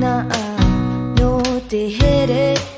na a no te here te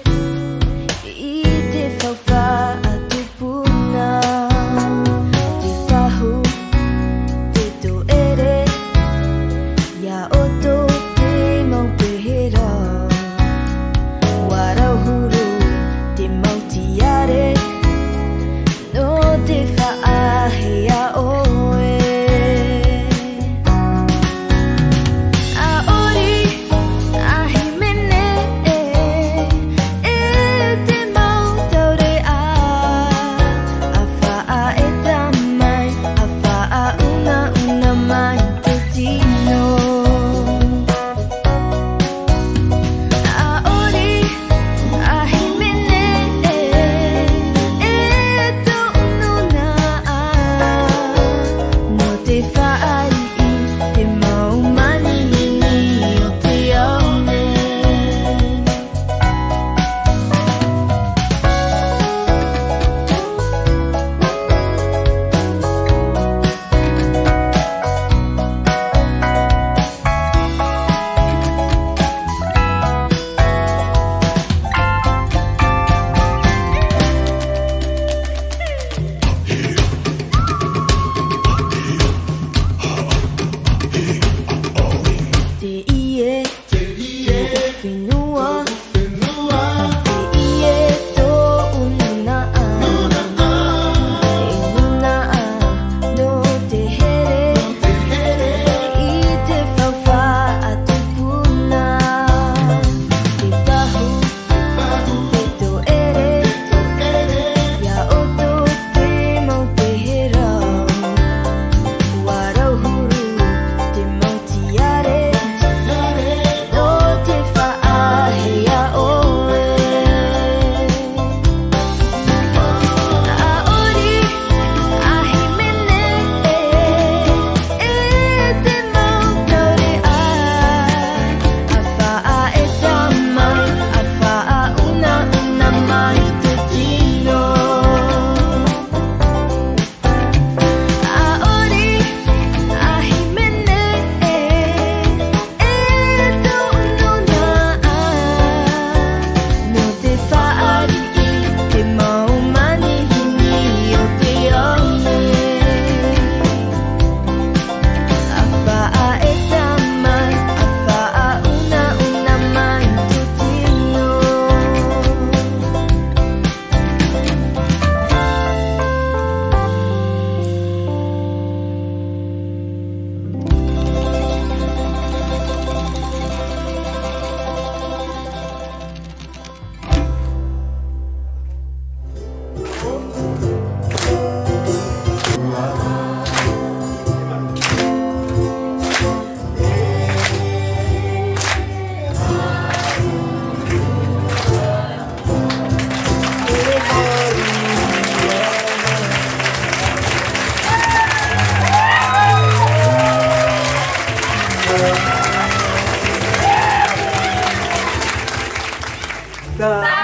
来。